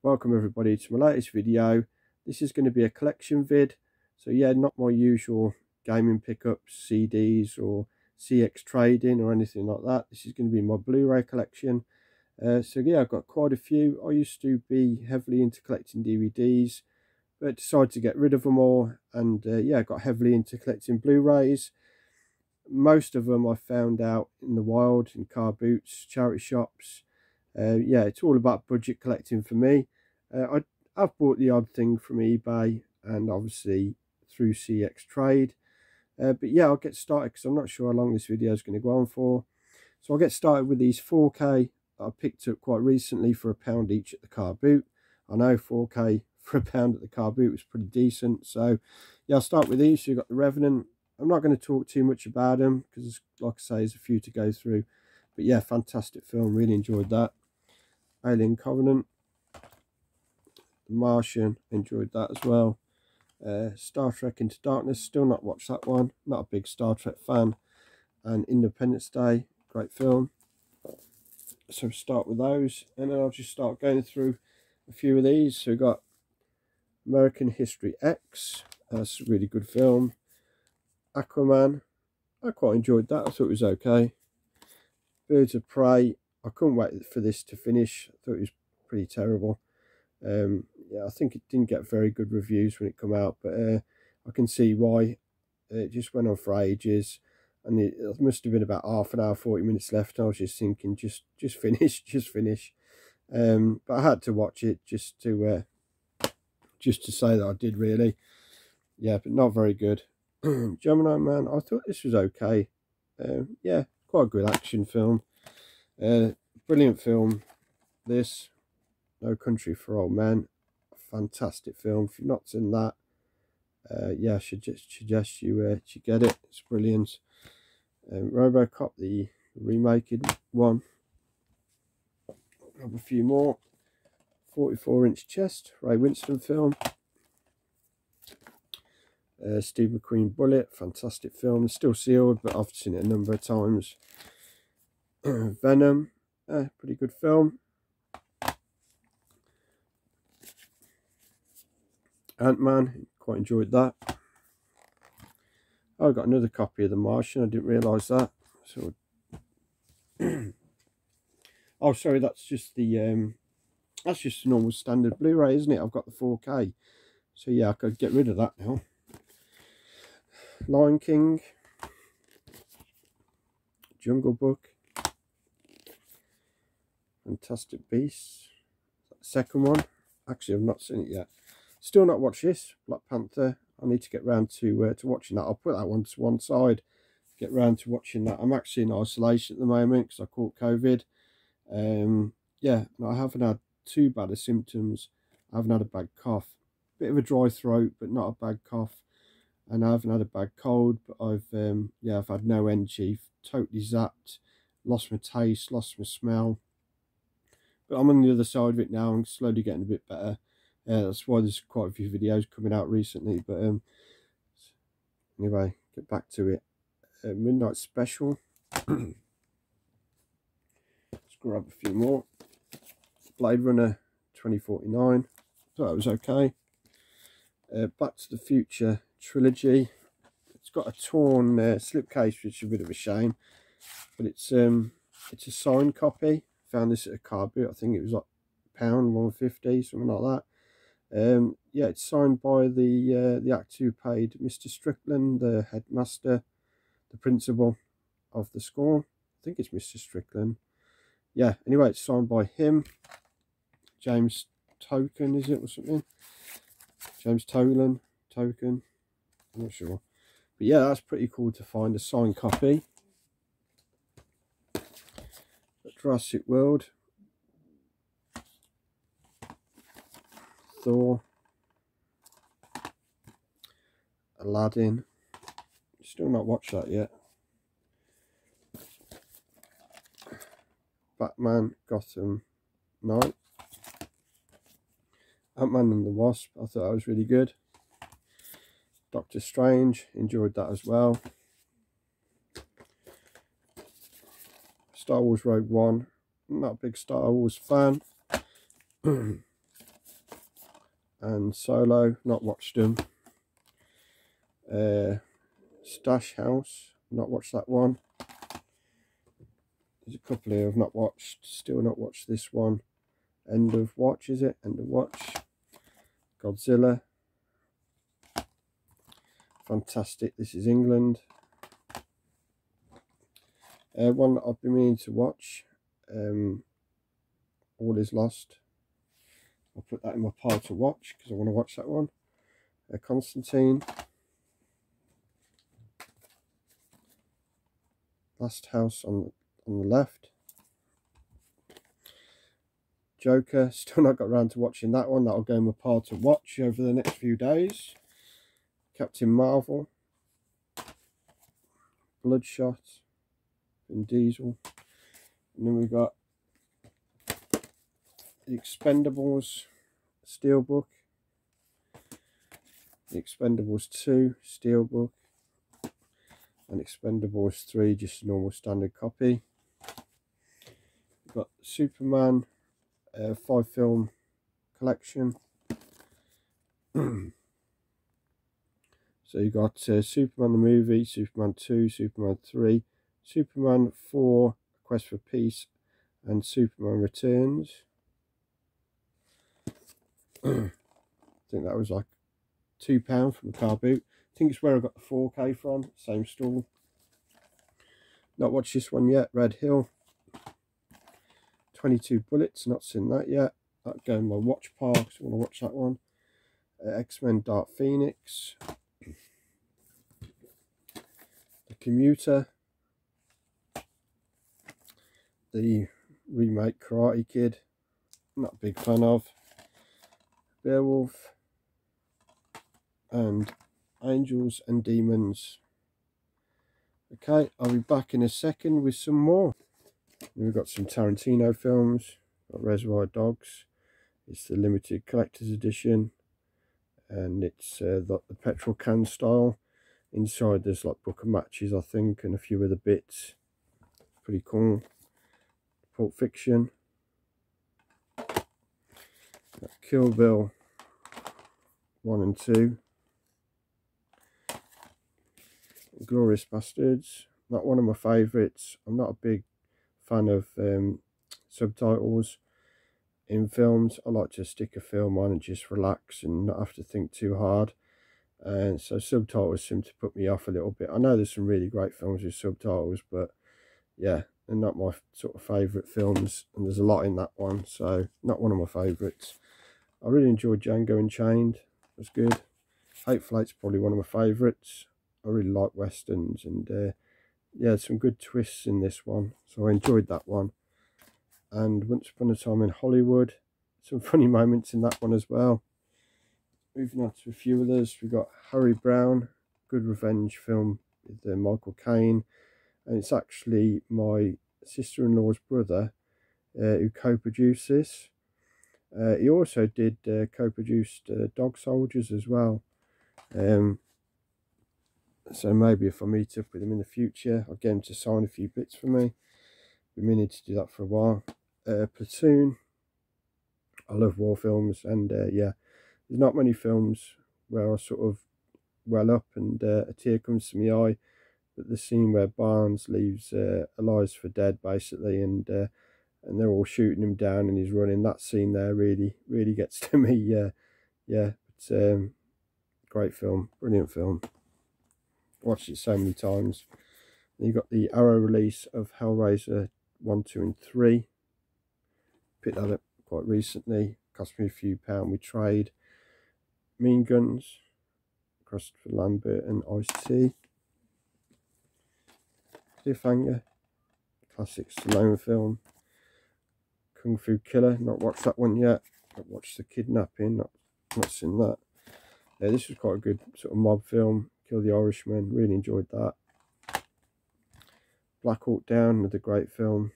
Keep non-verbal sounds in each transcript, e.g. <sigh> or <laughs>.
welcome everybody to my latest video. This is going to be a collection vid so yeah not my usual gaming pickups cds or cx trading or anything like that. This is going to be my blu-ray collection. Uh, so yeah i've got quite a few. I used to be heavily into collecting dvds but decided to get rid of them all and uh, yeah got heavily into collecting blu-rays. Most of them i found out in the wild in car boots charity shops uh, yeah, it's all about budget collecting for me. Uh, I, I've bought the odd thing from eBay and obviously through CX Trade. Uh, but yeah, I'll get started because I'm not sure how long this video is going to go on for. So I'll get started with these 4K that I picked up quite recently for a pound each at the car boot. I know 4K <laughs> for a pound at the car boot was pretty decent. So yeah, I'll start with these. So you've got the Revenant. I'm not going to talk too much about them because like I say, there's a few to go through. But yeah, fantastic film. Really enjoyed that. Alien Covenant. The Martian. Enjoyed that as well. Uh, Star Trek Into Darkness. Still not watched that one. Not a big Star Trek fan. And Independence Day. Great film. So start with those. And then I'll just start going through a few of these. So we've got American History X. That's a really good film. Aquaman. I quite enjoyed that. I thought it was okay. Birds of Prey, I couldn't wait for this to finish. I thought it was pretty terrible. Um, yeah, I think it didn't get very good reviews when it come out, but uh, I can see why. It just went on for ages, and it, it, must have been about half an hour, forty minutes left. I was just thinking, just just <laughs> finish, just finish. Um, but I had to watch it just to uh, just to say that I did really. Yeah, but not very good. <clears throat> Gemini Man, I thought this was okay. Um, yeah, quite a good action film. Uh, brilliant film. This, No Country for Old Men, fantastic film. If you've not seen that, uh, yeah, I should just suggest you uh, you get it. It's brilliant. Um, RoboCop, the remake one. Grab a few more. 44 inch chest, Ray Winstone film. Uh, Steve McQueen Bullitt, fantastic film. It's still sealed, but I've seen it a number of times. <clears throat> Venom, uh, pretty good film. Ant-Man, quite enjoyed that. I got another copy of The Martian, I didn't realise that. So, <clears throat> oh, sorry, that's just the, um, that's just a normal standard Blu-ray, isn't it? I've got the 4K. So, yeah, I could get rid of that now. Lion King, Jungle Book, Fantastic Beasts, second one. Actually, I've not seen it yet. Still not watched this, Black Panther. I need to get round to uh, to watching that. I'll put that one to one side, get round to watching that. I'm actually in isolation at the moment because I caught COVID. Um, yeah, I haven't had too bad of symptoms. I haven't had a bad cough. Bit of a dry throat, but not a bad cough and I haven't had a bad cold, but I've um, yeah I've had no energy, totally zapped, lost my taste, lost my smell. But I'm on the other side of it now. I'm slowly getting a bit better. Uh, that's why there's quite a few videos coming out recently. But um, anyway, get back to it. Uh, Midnight Special. <clears throat> Let's grab a few more. Blade Runner 2049. Thought that was okay. Uh, Back to the Future trilogy. It's got a torn uh, slipcase, which is a bit of a shame, but it's um it's a signed copy. Found this at a car boot. I think it was like pound one fifty, something like that. Um, yeah, it's signed by the uh, the actor who played Mr. Strickland, the headmaster, the principal of the school. I think it's Mr. Strickland. Yeah, anyway, it's signed by him. James Token, is it, or something? James Tolan, Token. I'm not sure. But yeah, that's pretty cool to find a signed copy. Jurassic World. Thor. Aladdin. Still not watched that yet. Batman, Gotham Knight. Ant-Man and the Wasp. I thought that was really good. Doctor Strange, enjoyed that as well. Star Wars Rogue One, not a big Star Wars fan. <clears throat> and Solo, not watched them. Uh, Stash House, not watched that one. There's a couple here I've not watched, still not watched this one. End of Watch, is it? End of Watch. Godzilla. Fantastic, this is England. Uh, one that I've been meaning to watch, um, All Is Lost. I'll put that in my pile to watch because I want to watch that one. Uh, Constantine. Last House on on the left. Joker, <laughs> still not got around to watching that one. That'll go in my pile to watch over the next few days. Captain Marvel. Bloodshot. Vin Diesel. And then we've got the Expendables Steelbook. The Expendables 2 Steelbook and Expendables 3, just a normal standard copy. We've got Superman uh, 5 film collection. <clears throat> so you've got uh, Superman the movie, Superman 2, Superman 3, Superman 4, Quest for Peace, and Superman Returns. <clears throat> I think that was like £2 from a car boot I think it's where I got the 4K from, same store. Not watched this one yet, Red Hill. 22 Bullets, not seen that yet. That go in my watch park, so I want to watch that one. Uh, X-Men Dark Phoenix. <clears throat> The Commuter. The remake Karate Kid. Not a big fan of. Beowulf. And angels and demons. Okay, I'll be back in a second with some more. We've got some Tarantino films, got Reservoir Dogs. It's the limited collector's edition, and it's uh, the, the petrol can style. Inside there's like book of matches, I think, and a few other bits. Pretty cool. Pulp Fiction. Kill Bill 1 and 2. Glorious Bastards. Not one of my favourites. I'm not a big fan of um, subtitles in films. I like to stick a film on and just relax and not have to think too hard. And so subtitles seem to put me off a little bit. I know there's some really great films with subtitles, but yeah, they're not my sort of favourite films. And there's a lot in that one, so not one of my favourites. I really enjoyed Django Unchained. It was good. Hateful Eight's probably one of my favourites. I really like westerns and uh, yeah, some good twists in this one. So I enjoyed that one. And Once Upon a Time in Hollywood, some <laughs> funny moments in that one as well. Moving on to a few others, we've got Harry Brown, good revenge film with uh, Michael Caine. And it's actually my sister-in-law's brother uh, who co-produced this. Uh, he also did uh, co-produced uh, Dog Soldiers as well. Um, so maybe if I meet up with him in the future, I'll get him to sign a few bits for me. Been meaning to do that for a while. Uh, Platoon. I love war films, and uh, yeah, there's not many films where I sort of well up and a tear comes to my eye. But the scene where Barnes leaves uh, Elias for dead, basically, and uh, and they're all shooting him down, and he's running. That scene there really, really gets <laughs> to me. Yeah, yeah. It's um, great film, brilliant film watched it so many times. Then you got the Arrow release of Hellraiser 1, 2 and 3. Picked that up quite recently. Cost me a few pound We trade. Mean Guns, Christopher Lambert and Ice-T. Cliffhanger, classic Stallone film. Kung Fu Killer, not watched that one yet. I've watched The Kidnapping, not, not seen that. Yeah, this was quite a good sort of mob film. Kill the Irishman, really enjoyed that. Black Hawk Down, another great film.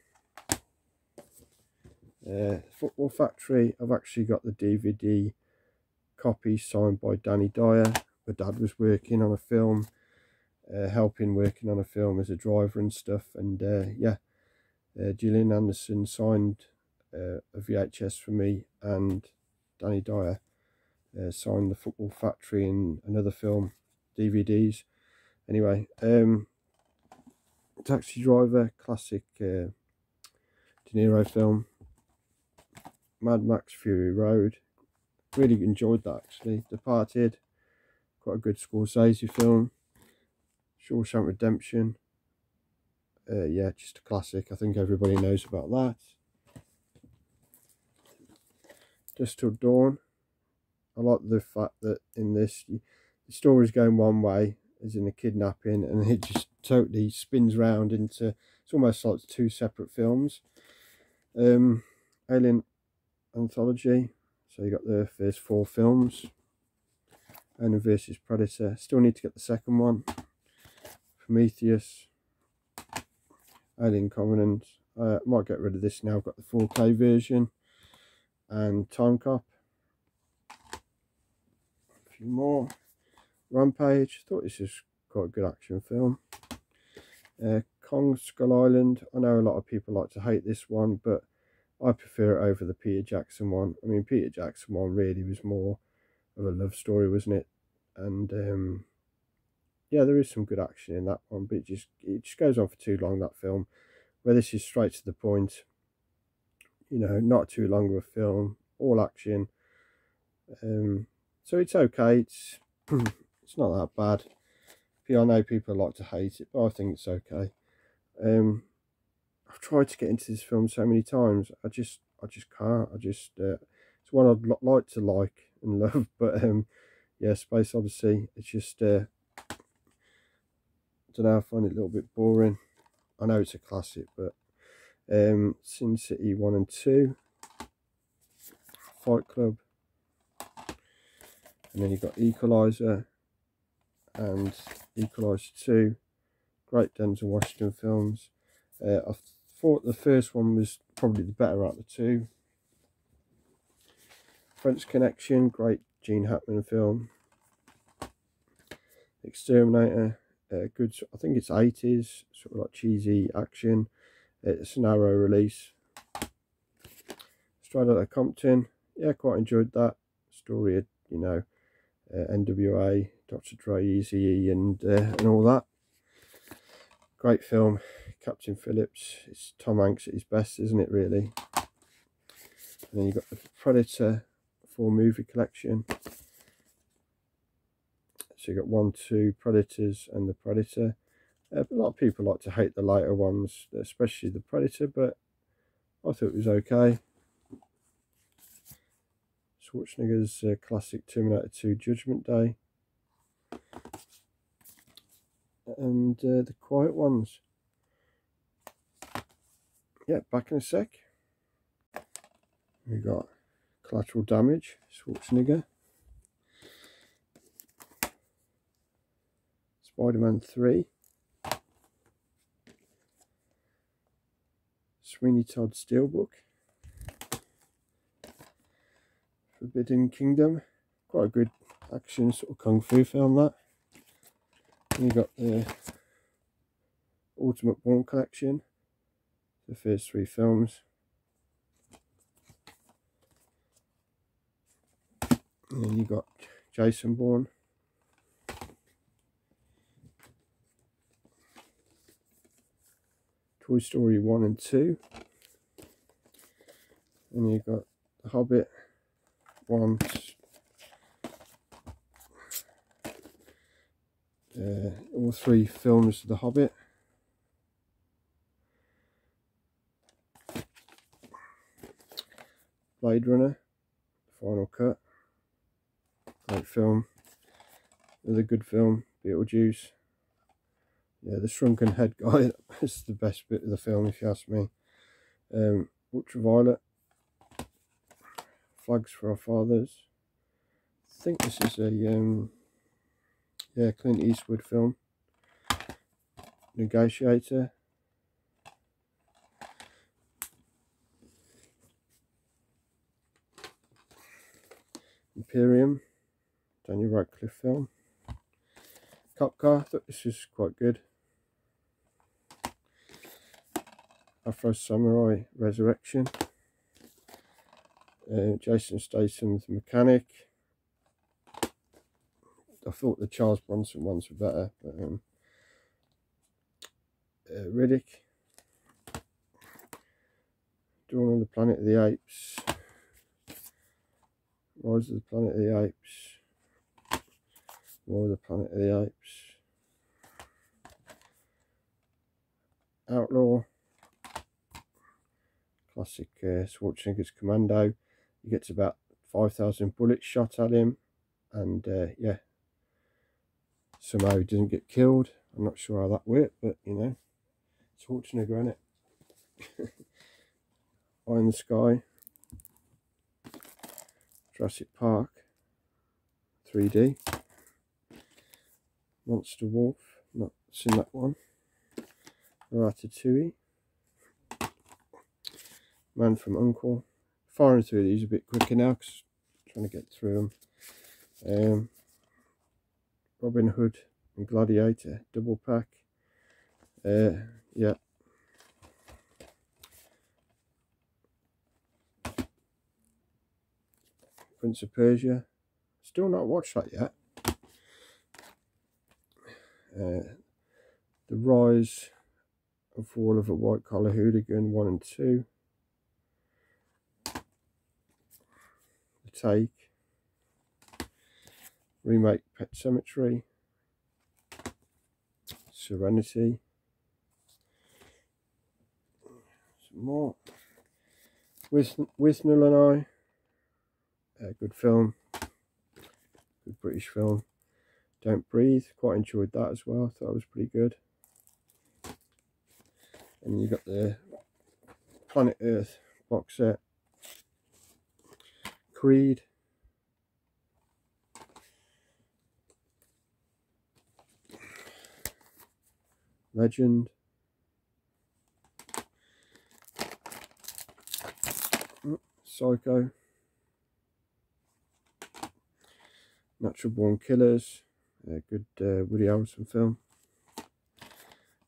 Uh, Football Factory, I've actually got the DVD copy signed by Danny Dyer. My dad was working on a film, uh, helping working on a film as a driver and stuff. And uh, yeah, uh, Gillian Anderson signed uh, a VHS for me and Danny Dyer uh, signed the Football Factory and another film DVDs. Anyway, um, Taxi Driver, classic uh, De Niro film. Mad Max Fury Road, really enjoyed that actually. Departed, quite a good Scorsese film. Shawshank Redemption, uh, yeah, just a classic. I think everybody knows about that. Just Till Dawn. I like the fact that in this, the story's going one way, as in a kidnapping, and <laughs> it just totally spins round into, it's almost like two separate films. Um, Alien Anthology. So you got the first four films. Alien versus Predator. Still need to get the second one. Prometheus. Alien Covenant. I uh, might get rid of this now. I've got the 4K version. And Time Cop. A few more. Rampage. I thought this was quite a good action film. Uh, Kong Skull Island. I know a lot of people like to hate this one, but I prefer it over the Peter Jackson one. I mean, Peter Jackson one really was more of a love story, wasn't it? And um, yeah, there is some good action in that one, but it just it just goes on for too long. That film, where this is straight to the point. You know, not too long of a film, all action. Um, so it's okay. It's <clears throat> it's not that bad. I know people like to hate it, but I think it's okay. Um, I've tried to get into this film so many times. I just, I just can't. I just, uh, it's one I'd like to like and <laughs> love, but um, yeah, Space Odyssey. It's just, uh, don't know. I find it a little bit boring. I know it's a classic, but um, Sin City one and two, Fight Club, and then you've got Equalizer and Equalizer two. Great Denzel Washington films. Uh, I thought the first one was probably the better out of the two. French Connection, great Gene Hackman film. Exterminator, uh, good, I think it's 80s, sort of like cheesy action. It's an arrow release. Straight Outta Compton, yeah, quite enjoyed that. Story of, you know, uh, NWA, Dr. Dre, Eazy-E and, uh, and all that. Great film. Captain Phillips. It's Tom Hanks at his best, isn't it, really? And then you've got the Predator 4 movie collection. So you've got one, two Predators and the Predator. Uh, a lot of people like to hate the lighter ones, especially the Predator, but I thought it was okay. Schwarzenegger's uh, classic Terminator 2 Judgment Day. And uh, the quiet ones yeah, back in a sec. We got collateral damage, Schwarzenegger. Spider-Man 3. Sweeney Todd Steelbook. Forbidden Kingdom. Quite a good action sort of kung fu film that. And you got the Ultimate Bourne Collection the first three films. And then you got Jason Bourne. Toy Story 1 and 2. And you've got The Hobbit 1. Uh, all three films of The Hobbit. Blade Runner, Final Cut. Great film. Another good film, Beetlejuice. Yeah, the shrunken head guy <laughs> is the best bit of the film, if you ask me. Um, Ultraviolet. Flags for Our Fathers. I think this is a um, yeah Clint Eastwood film. Negotiator. Imperium, Daniel Radcliffe film. Cop Car, I thought this was quite good. Afro Samurai Resurrection. Uh, Jason Statham's Mechanic. I thought the Charles Bronson ones were better, but um, uh, Riddick, Dawn of the Planet of the Apes, Rise of the Planet of the Apes, War of the Planet of the Apes, Outlaw, classic uh, Schwarzenegger's Commando. He gets about 5,000 bullets shot at him, and uh, yeah, somehow he doesn't get killed. I'm not sure how that worked, but you know, Schwarzenegger in it. <laughs> Eye in the Sky, Jurassic Park, 3D, Monster Wolf, not seen that one, Ratatouille, Man from Uncle, firing through these a bit quicker now because trying to get through them. Um, Robin Hood and Gladiator double pack. Uh, yeah. Prince of Persia. Still not watched that yet. Uh, the Rise and Fall of a White Collar Hooligan 1 and 2. Take. Remake Pet Sematary. Serenity. Some more. With Withnail and I. A good film. Good British film. Don't Breathe. Quite enjoyed that as well. Thought it was pretty good. And you got the Planet Earth box set. Creed. Legend. Psycho. Natural Born Killers. A good uh, Woody Harrelson film.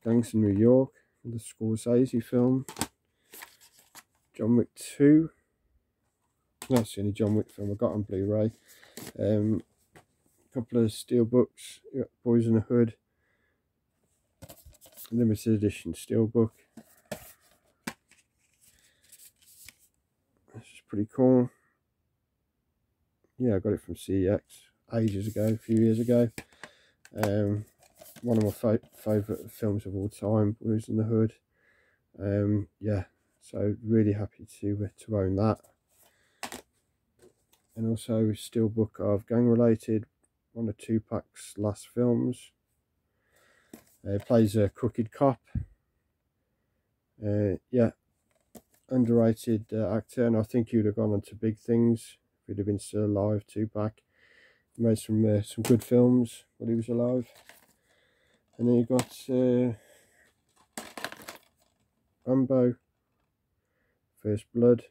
Gangs in New York. The Scorsese film. John Wick 2. The only John Wick film I got on Blu-ray. Um, a couple of steel books. Boyz n the Hood limited edition steel book. This is pretty cool. Yeah, I got it from CEX ages ago, a few years ago. Um, one of my fa favourite films of all time, Boyz n the Hood. Um, yeah, so really happy to uh, to own that. And also steelbook of gang related, one of Tupac's last films. Uh, plays a crooked cop. Uh, yeah, underrated uh, actor, and I think he would have gone on to big things if he'd have been still alive. Tupac he made some uh, some good films when he was alive, and then you got uh, Rambo, First Blood,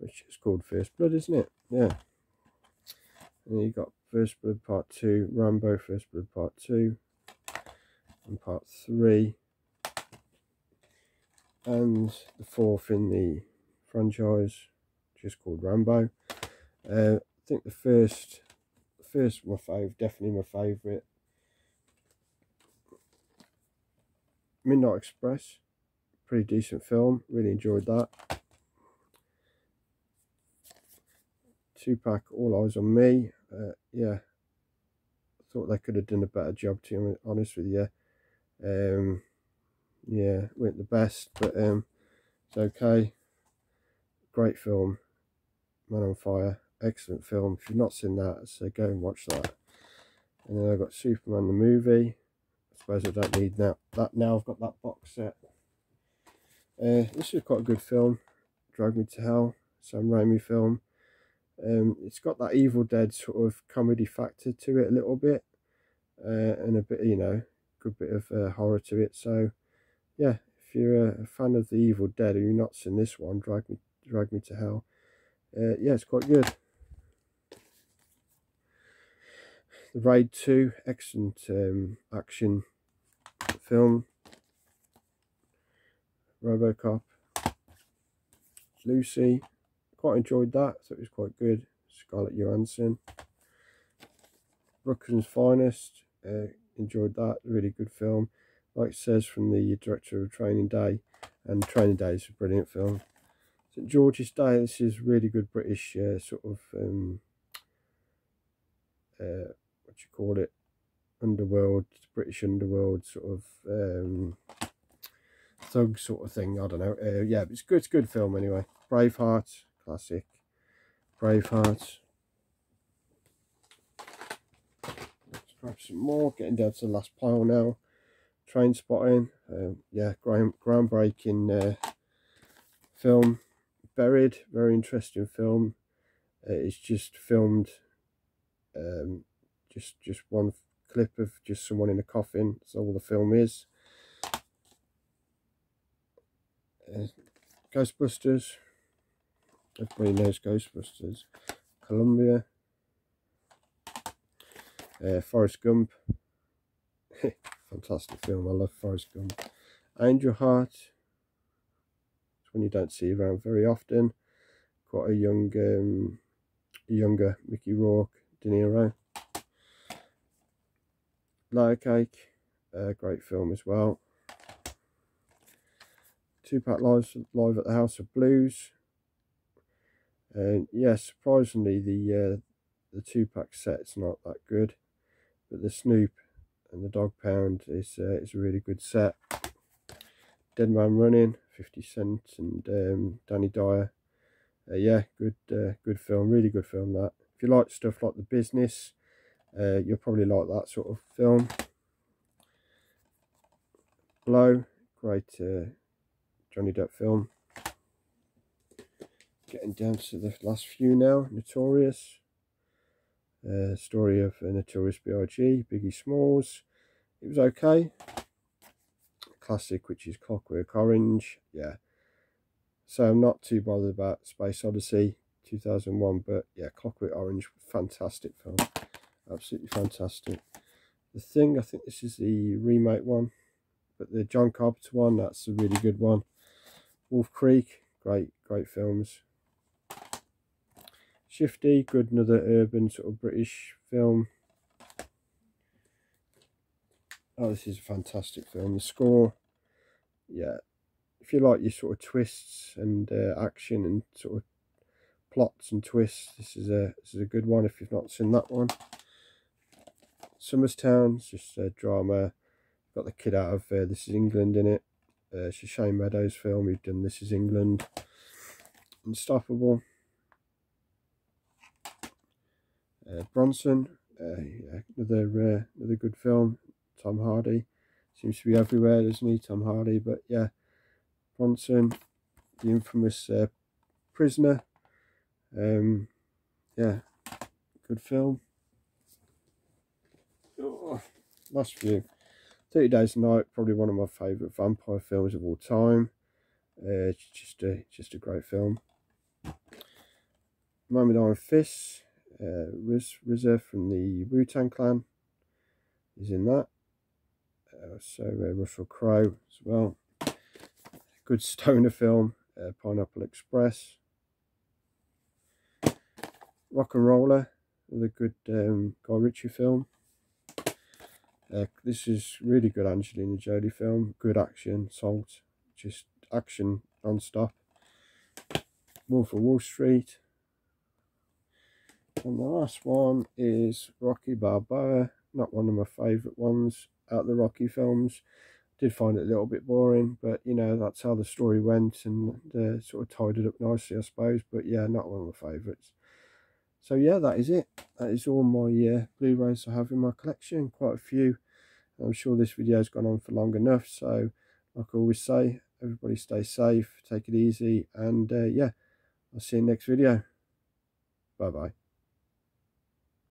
which is called First Blood, isn't it? Yeah. And you got First Blood Part 2, Rambo First Blood Part 2, and Part 3, and the fourth in the franchise, just called Rambo. Uh, I think the first, the first my favourite, definitely my favourite. Midnight Express, pretty decent film, really enjoyed that. Tupac, All Eyez on Me, uh, yeah, thought they could have done a better job. To be honest with you, um, yeah, weren't the best, but um, it's okay. Great film, Man on Fire, excellent film. If you've not seen that, so go and watch that. And then I've got Superman the movie. I suppose I don't need that. That now I've got that box set. Uh, this is quite a good film. Drag Me to Hell, Sam Raimi film. Um, it's got that Evil Dead sort of comedy factor to it a little bit, uh, and a bit, you know, good bit of uh, horror to it. So, yeah, if you're a, fan of the Evil Dead and you've not seen this one, drag me, drag me to hell. Uh, yeah, it's quite good. The Raid 2, excellent um, action film. Robocop. Lucy, quite enjoyed that. Thought it was quite good. Scarlett Johansson. Brooklyn's Finest. Uh, enjoyed that. Really good film. Like it says from the director of Training Day. And Training Day is a brilliant film. St George's Day. This is really good British uh, sort of um, uh, what you call it, underworld, British underworld sort of um, thug sort of thing. I don't know. Uh, yeah, it's good. It's good film anyway. Braveheart, classic. Braveheart. Let's grab some more. Getting down to the last pile now. Trainspotting. Um, yeah, ground groundbreaking uh, film. Buried. Very interesting film. Uh, it's just filmed. Um, just just one clip of just someone in a coffin. That's all the film is. Uh, Ghostbusters. Everybody knows Ghostbusters. Columbia. Uh, Forrest Gump. <laughs> Fantastic film. I love Forrest Gump. Angel Heart. It's one you don't see around very often. Quite a young, um, younger Mickey Rourke, De Niro. Layer Cake, a great film as well. Tupac live, live at the House of Blues. And yeah, surprisingly, the uh, the Tupac set's not that good, but the Snoop and the Dog Pound is uh, is a really good set. Dead Man Running, 50 Cent and um, Danny Dyer. Uh, yeah, good uh, good film, really good film that. If you like stuff like The Business, uh, you'll probably like that sort of film. Blow, great uh, Johnny Depp film. Getting down to the last few now. Notorious. Uh, story of a Notorious B.I.G. Biggie Smalls. It was okay. Classic, which is Clockwork Orange. Yeah. So I'm not too bothered about Space Odyssey 2001, but yeah, Clockwork Orange, fantastic film absolutely fantastic. The Thing, I think this is the remake one, but the John Carpenter one, that's a really good one. Wolf Creek, great, great films. Shifty, good, another urban sort of British film. Oh, this is a fantastic film. The score, yeah. If you like your sort of twists and uh, action and sort of plots and twists, this is a this is a good one. If you've not seen that one. Somers Town, it's just a drama. Got the kid out of uh, This Is England in it. Uh, it's a Shane Meadows film. We've done This Is England. Unstoppable. Uh, Bronson, uh, yeah, another uh, another good film. Tom Hardy seems to be everywhere, doesn't he? Tom Hardy, but yeah, Bronson, the infamous uh, prisoner. Um, yeah, good film oh, last few. 30 Days a Night, probably one of my favourite vampire films of all time. Uh, it's just a, just a great film. Moment Iron Fists, uh, Riz, RZA from the Wu-Tang Clan is in that. Uh, so uh, Russell Crowe as well. Good stoner film, uh, Pineapple Express. RocknRolla, another good um, Guy Ritchie film. Uh, this is really good Angelina Jolie film. Good action, salt, just action non-stop. Wolf of Wall Street. And the last one is Rocky Balboa. Not one of my favourite ones out of the Rocky films. Did find it a little bit boring, but you know, that's how the story went and uh, sort of tied it up nicely, I suppose. But yeah, not one of my favourites. So yeah, that is it. That is all my uh, Blu-rays I have in my collection. Quite a few. I'm sure this video has gone on for long enough. So like I always say, everybody stay safe, take it easy. And uh, yeah, I'll see you next video. Bye-bye.